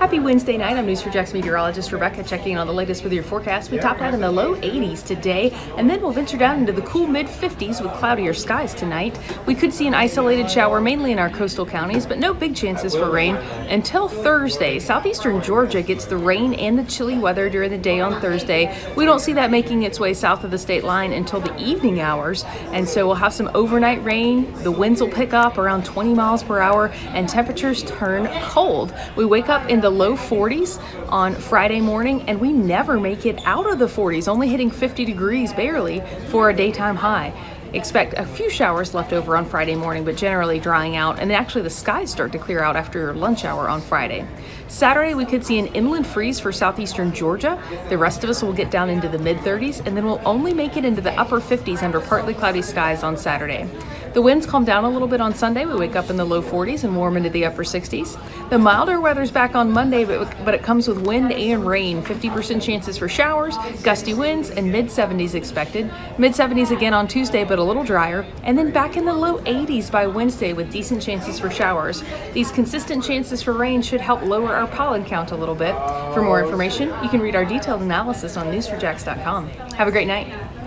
Happy Wednesday night. I'm News4JAX meteorologist Rebecca checking on the latest with your forecast. We topped out in the low 80s today, and then we'll venture down into the cool mid 50s with cloudier skies tonight. We could see an isolated shower mainly in our coastal counties, but no big chances for rain until Thursday. Southeastern Georgia gets the rain and the chilly weather during the day on Thursday. We don't see that making its way south of the state line until the evening hours, and so we'll have some overnight rain. The winds will pick up around 20 miles per hour, and temperatures turn cold. We wake up in the low 40s on Friday morning, and we never make it out of the 40s, only hitting 50 degrees barely for a daytime high. Expect a few showers left over on Friday morning, but generally drying out. And actually, the skies start to clear out after lunch hour on Friday. Saturday, we could see an inland freeze for southeastern Georgia. The rest of us will get down into the mid 30s, and then we'll only make it into the upper 50s under partly cloudy skies on Saturday. The winds calm down a little bit on Sunday. We wake up in the low 40s and warm into the upper 60s. The milder weather's back on Monday, but, but it comes with wind and rain. 50% chances for showers, gusty winds, and mid 70s expected. Mid 70s again on Tuesday, but a little drier. And then back in the low 80s by Wednesday with decent chances for showers. These consistent chances for rain should help lower our pollen count a little bit. For more information, you can read our detailed analysis on news4jax.com. Have a great night.